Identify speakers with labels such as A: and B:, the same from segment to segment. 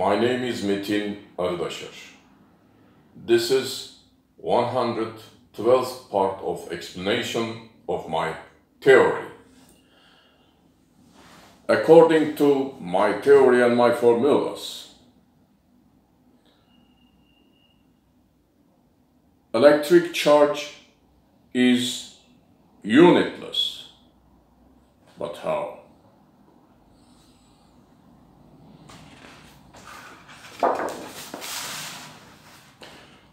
A: My name is Metin Arıdaşır. This is 112th part of explanation of my theory. According to my theory and my formulas, electric charge is unitless. But how?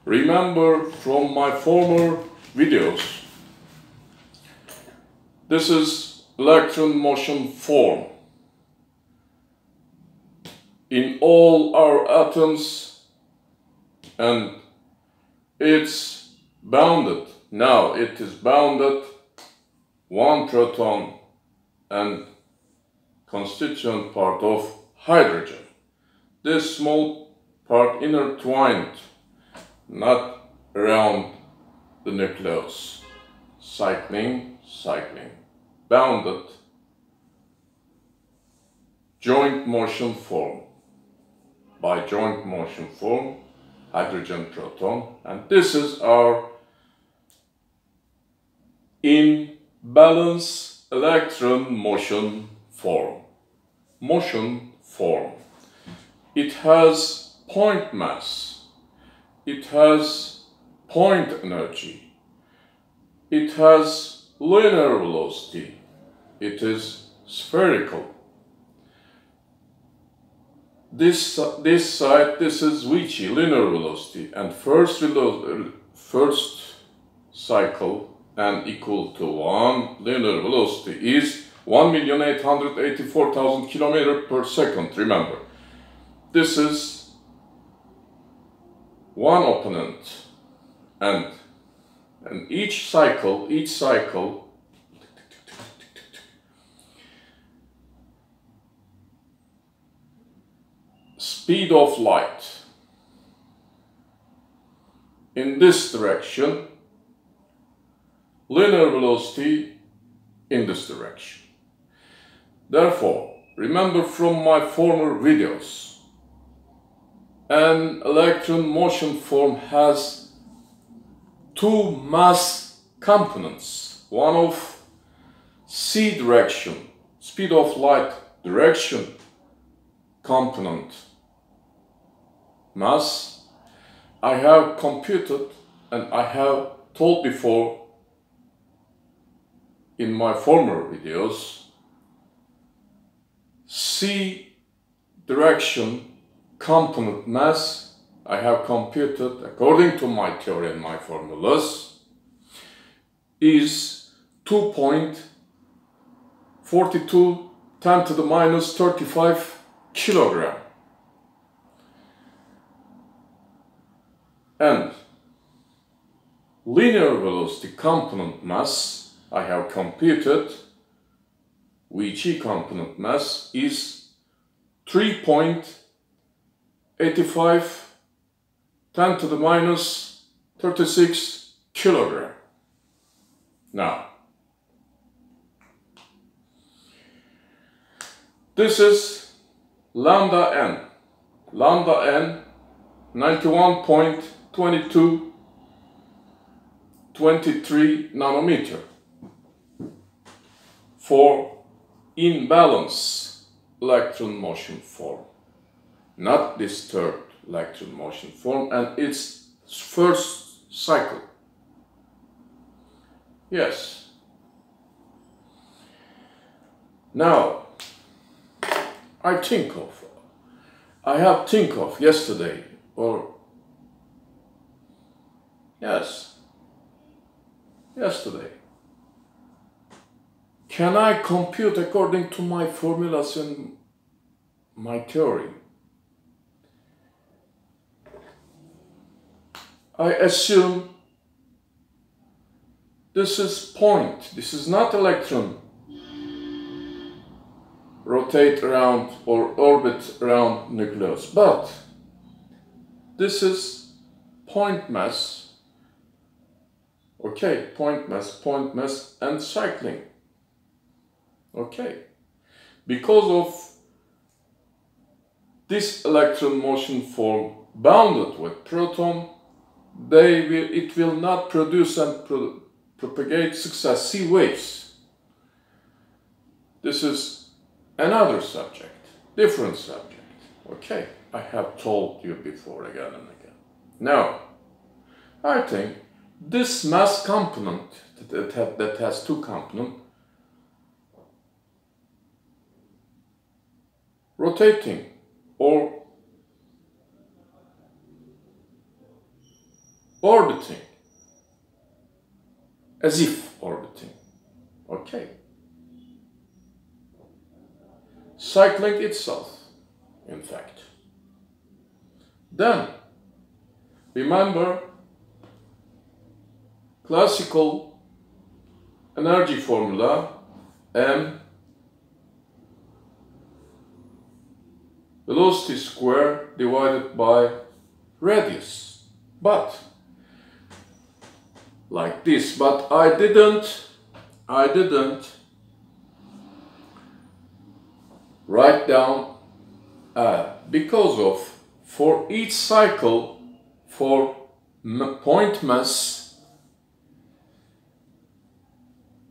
A: Remember from my former videos, this is electron motion form. In all our atoms and it's bounded. Now it is bounded one proton and constituent part of hydrogen. This small part intertwined not around the nucleus. Cycling, cycling. Bounded. Joint motion form. By joint motion form, hydrogen proton. And this is our in-balance electron motion form. Motion form. It has point mass it has point energy. It has linear velocity. It is spherical. This, this side, this is Ricci, linear velocity, and first, first cycle and equal to 1 linear velocity is 1,884,000 km per second, remember. This is one opponent and and each cycle each cycle speed of light. In this direction linear velocity in this direction. Therefore remember from my former videos an electron motion form has two mass components. One of c direction, speed of light direction component mass. I have computed and I have told before in my former videos c direction component mass I have computed according to my theory and my formulas is 2.42 10 to the minus 35 kilogram. And linear velocity component mass I have computed, which component mass is 3. 85 10 to the minus 36 kilogram. Now, this is lambda n. Lambda n 91.22 23 nanometer for in-balance electron motion form not disturbed electron motion form and its first cycle. Yes. Now, I think of, I have think of yesterday or, yes, yesterday. Can I compute according to my formulas in my theory? I assume this is point, this is not electron. Rotate around or orbit around nucleus, but this is point mass, okay, point mass, point mass and cycling, okay, because of this electron motion form bounded with proton, they will, it will not produce and pro propagate successive waves. This is another subject, different subject. Okay, I have told you before again and again. Now, I think this mass component that, that has two components rotating or orbiting as if orbiting okay. Cycling itself in fact. Then remember classical energy formula m velocity square divided by radius. But, like this, but I didn't, I didn't write down uh, because of for each cycle for point mass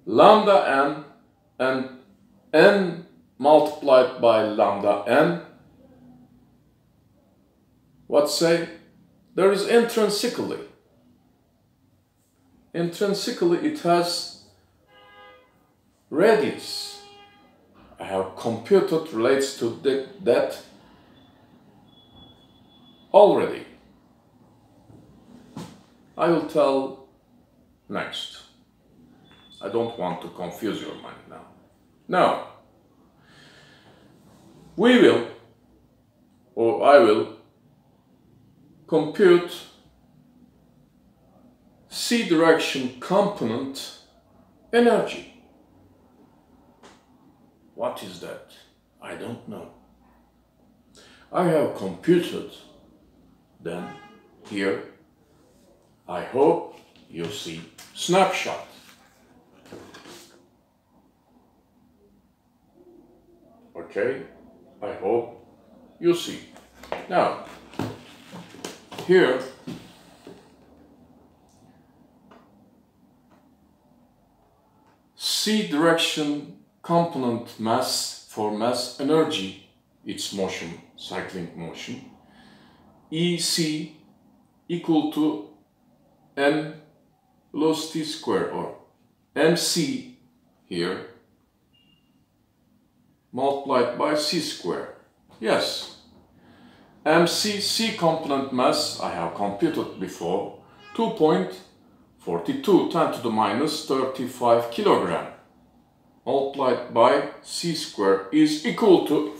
A: lambda n and n multiplied by lambda n what say? There is intrinsically. Intrinsically it has radius. I have computed relates to the, that already. I will tell next. I don't want to confuse your mind now. Now, we will, or I will, compute c direction component energy. What is that? I don't know. I have computed then here. I hope you see snapshot. Okay, I hope you see. Now, here c direction component mass for mass energy its motion cycling motion. Ec equal to m velocity square or mc here multiplied by c square. Yes. MCC component mass I have computed before 2.42 10 to the minus 35 kilogram multiplied by C square is equal to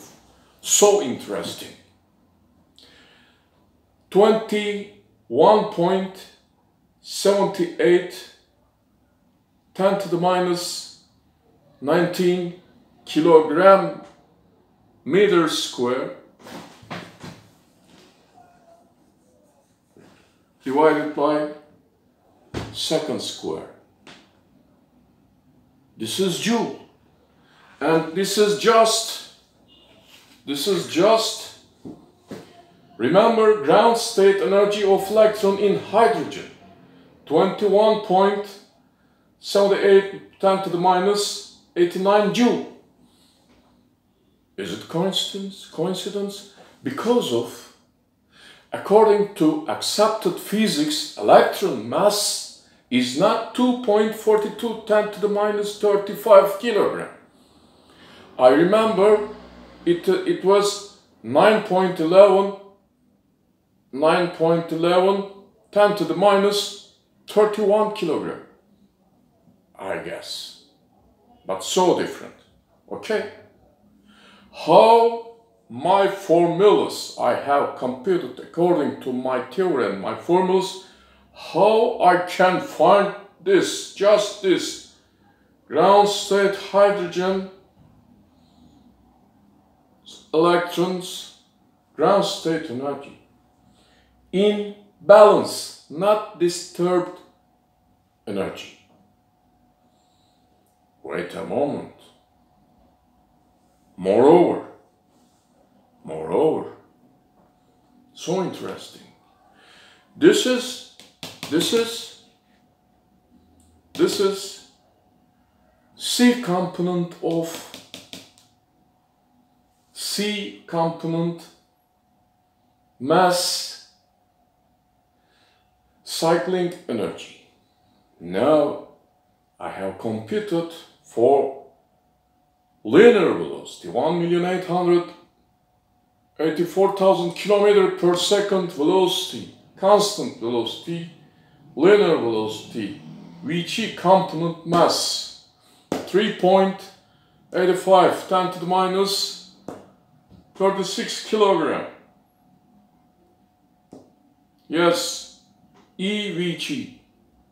A: so interesting 21.78 10 to the minus 19 kilogram meter square divided by second square. This is joule. And this is just, this is just, remember ground state energy of electron in hydrogen. 21.78 10 to the minus 89 joule. Is it coincidence? Coincidence? Because of According to accepted physics, electron mass is not 2.42 10 to the minus 35 kilogram. I remember it, uh, it was 9.11 9.11 10 to the minus 31 kilogram. I guess. But so different. Okay? How my formulas I have computed according to my theorem, my formulas, how I can find this, just this, ground state hydrogen, electrons, ground state energy, in balance, not disturbed energy. Wait a moment. Moreover, Moreover, So interesting. This is, this is, this is C component of C component mass cycling energy. Now I have computed for linear velocity 1,884,000 km per second velocity, constant velocity, linear velocity, Vg component mass 3.85 10 to the minus 36 kilogram. Yes, EVG,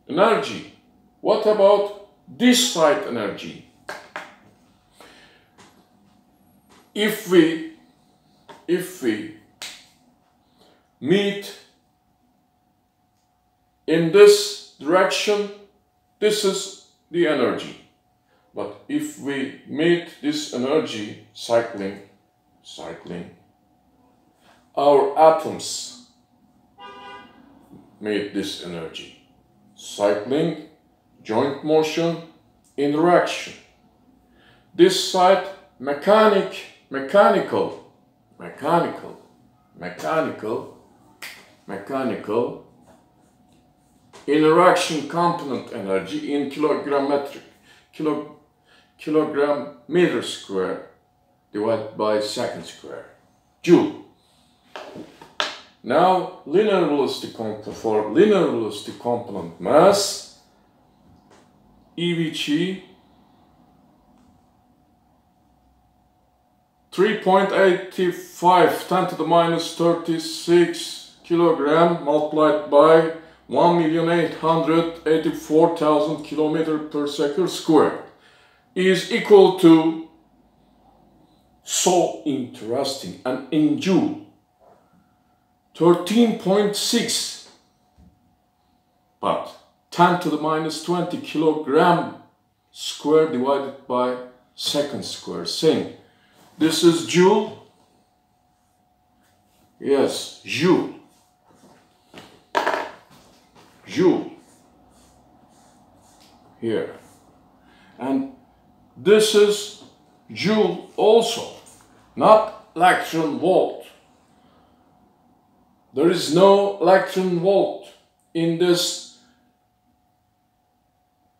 A: energy. What about this side energy? If we, if we meet in this direction, this is the energy. But if we meet this energy cycling, cycling, our atoms made this energy. Cycling, joint motion, interaction. This side, mechanic, mechanical, mechanical, mechanical, mechanical, interaction component energy in kilogram metric, kilo, kilogram meter square divided by second square, joule. Now, linear velocity component for linear velocity component mass EVG 3.85 10 to the minus 36 kilogram multiplied by 1,884,000 kilometer per second squared is equal to so interesting and in joule 13.6 but 10 to the minus 20 kilogram square divided by second square. Same. This is joule yes joule joule here and this is joule also not electron volt there is no electron volt in this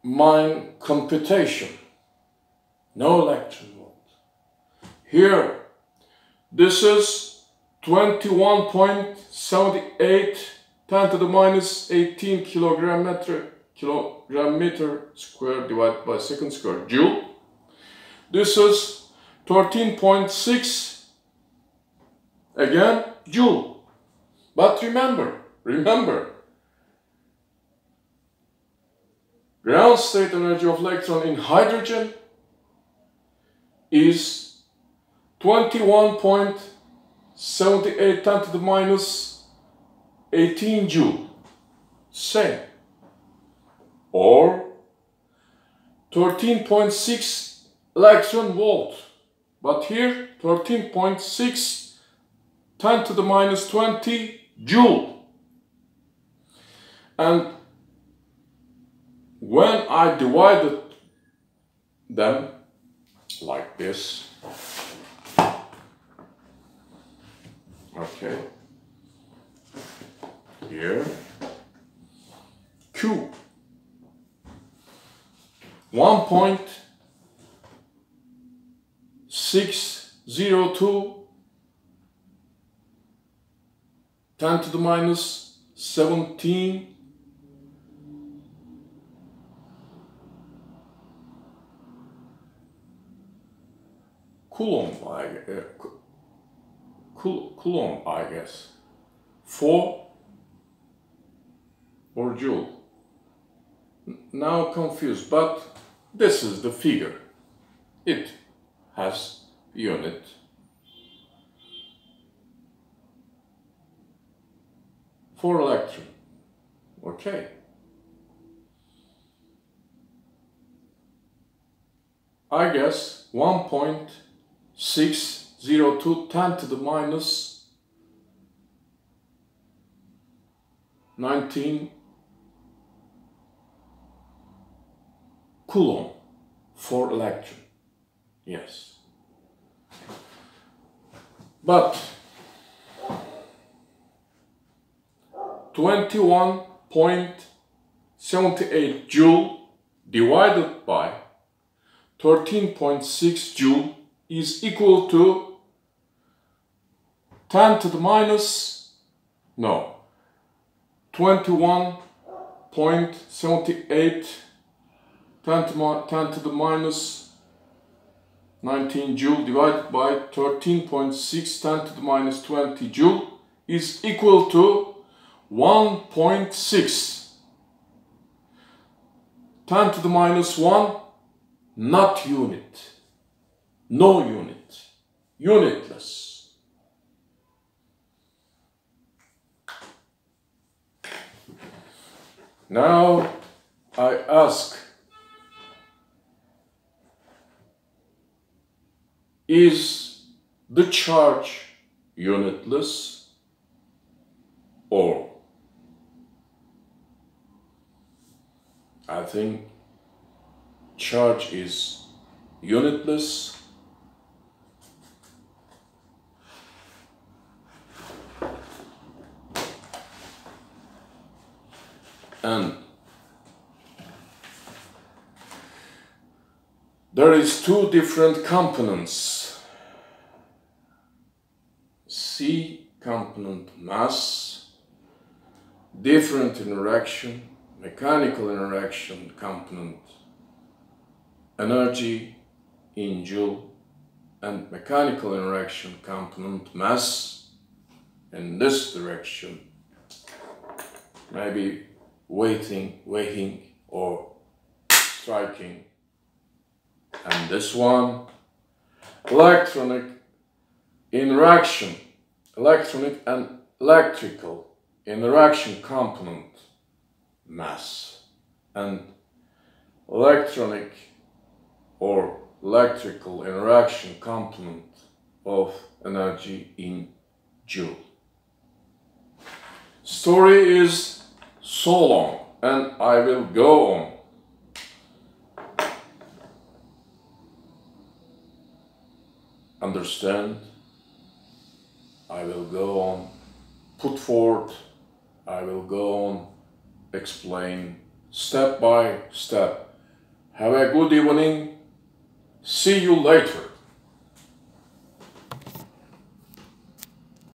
A: mine computation. No electron volt. Here, this is 21.78 10 to the minus 18 kilogram meter kilogram meter square divided by second square joule. This is 13.6 again joule. But remember, remember, ground state energy of electron in hydrogen is 21.78 10 to the minus 18 joule. Same. Or 13.6 electron volt. But here 13.6 10 to the minus 20 joule. And when I divided them like this, okay, here, Q, 1.602 10 to the minus 17 Coulomb, I, uh, Coulomb, I guess. 4 or joule. Now confused, but this is the figure. It has unit for electron. Okay. I guess 1.602 10 to the minus 19 coulomb for electron. Yes. But 21.78 joule divided by 13.6 joule is equal to 10 to the minus, no, 21.78 10 to, 10 to the minus 19 joule divided by 13.6 10 to the minus 20 joule is equal to 1.6 10 to the minus 1 not unit no unit unitless. Now I ask Is the charge unitless or? I think charge is unitless. And there is two different components C component mass different interaction mechanical interaction component energy in joule and mechanical interaction component mass. In this direction maybe waiting, weighing or striking. And this one electronic interaction electronic and electrical interaction component mass and electronic or electrical interaction component of energy in joule. Story is so long and I will go on. Understand. I will go on, put forth, I will go on, explain step by step. Have a good evening. See you later.